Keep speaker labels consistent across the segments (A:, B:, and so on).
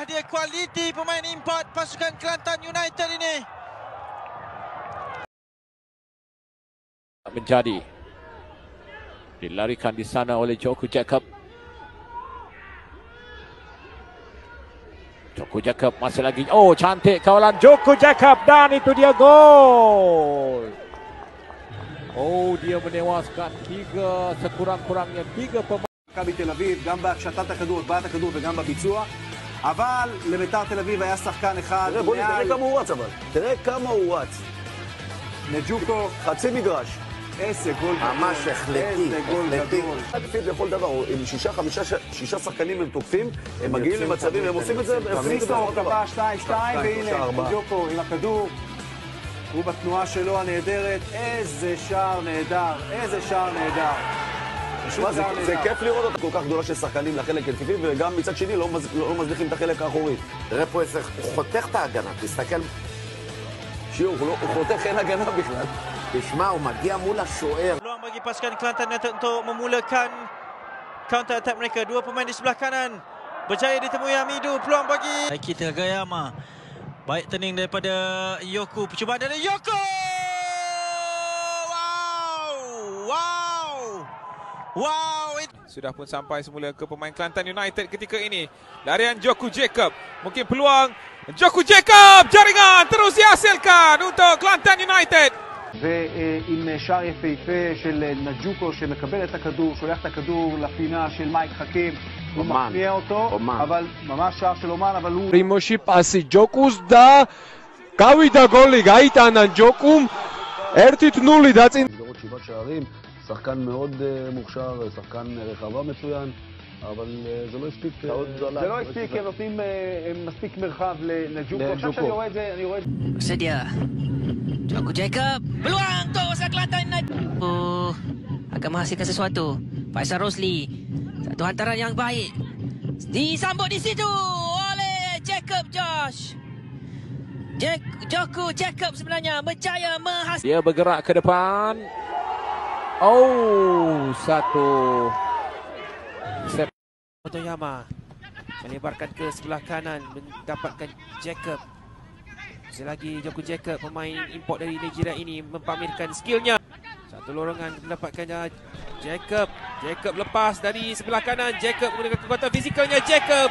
A: itulah dia kualiti pemain import pasukan Kelantan United ini.
B: Menjadi dilarikan di sana oleh Joko Jacob. Joko Jacob masih lagi. Oh, cantik kawalan Joko Jacob dan itu dia gol. Oh, dia menewaskan tiga sekurang-kurangnya tiga pemain.
C: מכבי תל אביב, גם בהקשטת הכדור, הגבהת הכדור וגם בביצוע, אבל לביתר תל אביב היה שחקן אחד
D: תראה, בוא תראה כמה הוא רץ אבל. תראה כמה הוא רץ.
C: נג'וקו,
D: חצי מגרש.
C: איזה גול
D: ממש
C: גדול.
D: החלטי,
C: איזה גול. גדול.
D: התקפית לכל דבר, עם שישה, חמישה, שישה שחקנים הם תוקפים, הם מגיעים למצבים, הם עושים את זה, הם עושים את זה.
C: קבע 2-2 והנה. נג'וקו עם הכדור. הוא בתנועה שלו הנהדרת, איזה שער נהדר, איזה שער נהדר.
D: תשמע, זה, זה,
C: זה
D: כיף לראות אותה כל כך גדולה של שחקנים לחלק התקפי, וגם מצד שני לא, מז, לא, לא מזליחים את החלק האחורי.
E: תראה פה איזה, הוא חותך את ההגנה, תסתכל.
D: שיעור, הוא, לא, הוא חותך אין הגנה בכלל.
E: תשמע, הוא מגיע מול השוער.
A: לא מגיע פסקן קלנטה נתן אותו מול כאן. קאונטה אתה מריקה, דו פומן לסבלה כאן. בג'אי דתמו יעמידו, פלום בגי. קיטר גיאמה. תנינג דפדה יוקו, פשוט בדל יוקו! Wow.
F: Sudah pun sampai semula ke pemain Kelantan United ketika ini. Larian Joku Jacob. Mungkin peluang Joku Jacob. Jaringan terus dihasilkan untuk Kelantan United.
C: ועם שער יפהפה של נג'וקו שמקבל את הכדור, שולח את הכדור לפינה של מייק חכים. הוא מחמיע אותו,
E: אומן.
C: אבל ממש שער של אומן, אבל הוא...
G: רימושי פסי ג'וקוס דה, קאווי דה גולי, גאיטן ג'וקום,
D: ארטית נולי דצין. שחקן מאוד אה, מוכשר, שחקן רחבה מצוין, אבל אה, זה לא הספיק. אה,
C: זה לא הספיק, הם נותנים אה, מספיק מרחב לנג'וקו. עכשיו
D: לג'וקו.
C: שאני רואה את זה, אני רואה את זה.
H: Sedia. Joko Jacob. Peluang untuk Usaha Kelantan United. Oh, akan menghasilkan sesuatu. Faisal Rosli. Satu hantaran yang baik. Disambut di situ oleh Jacob Josh. Jack, Joko Jacob sebenarnya berjaya menghasilkan
B: Dia bergerak ke depan. Oh, satu.
A: Motoyama melebarkan ke sebelah kanan mendapatkan Jacob. Selagi Joko Jacob pemain import dari Nigeria ini mempamerkan skillnya. Satu lorongan mendapatkan uh, Jacob. Jacob lepas dari sebelah kanan. Jacob menggunakan kekuatan fizikalnya. Jacob.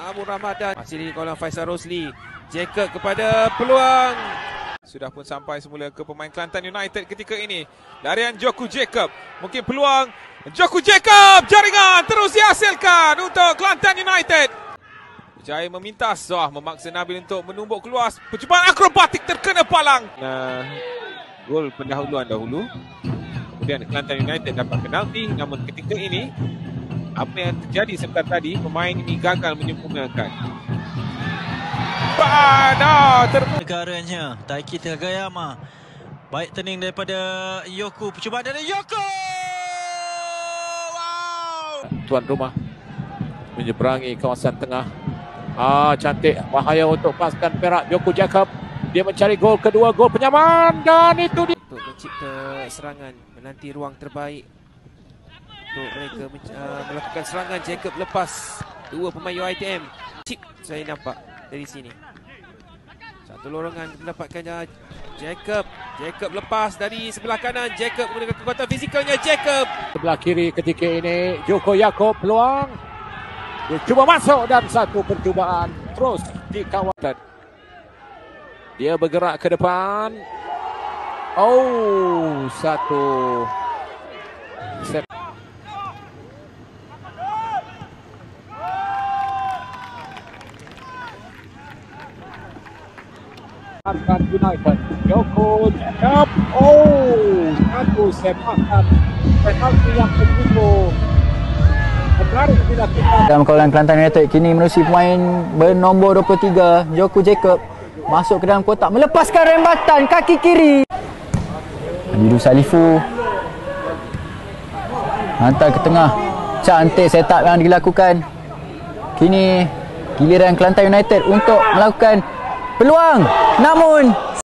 A: Abu Ramadan masih di kawalan Faisal Rosli. Jacob kepada peluang.
F: Sudah pun sampai semula ke pemain Kelantan United ketika ini. Larian Joku Jacob. Mungkin peluang Joku Jacob. Jaringan terus dihasilkan untuk Kelantan United. Berjaya memintas. Wah, memaksa Nabil untuk menumbuk keluar. Percubaan akrobatik terkena palang. Uh, gol pendahuluan dahulu. Kemudian Kelantan United dapat penalti. Namun ketika ini, apa yang terjadi sebentar tadi, pemain ini gagal menyempurnakan. Pada terbuka.
A: Negaranya Taiki Tagayama. Baik turning daripada Yoku. Percubaan dari Yoko. Wow!
B: tuan rumah menyeberangi kawasan tengah. Ah, cantik. Bahaya untuk pasukan Perak. Joko Jacob. Dia mencari gol kedua, gol penyaman dan itu dia.
A: Untuk mencipta serangan. Menanti ruang terbaik. Untuk mereka men- uh, melakukan serangan. Jacob lepas. Dua pemain UITM. Chip saya nampak dari sini. Satu lorongan mendapatkan Jacob. Jacob lepas dari sebelah kanan. Jacob menggunakan kekuatan fizikalnya. Jacob.
B: Sebelah kiri ketika ini Joko Yakob peluang. Dia cuba masuk dan satu percubaan terus dikawal. Dia bergerak ke depan. Oh, satu set. Kelantan United. Joko Jacob. Oh, satu sepakan penalti yang dilakukan.
I: Dalam kawalan Kelantan United kini menerusi pemain bernombor 23 Joko Jacob masuk ke dalam kotak melepaskan rembatan kaki kiri. Abidu Salifu hantar ke tengah. Cantik setup yang dilakukan. Kini giliran Kelantan United untuk melakukan peluang. Namun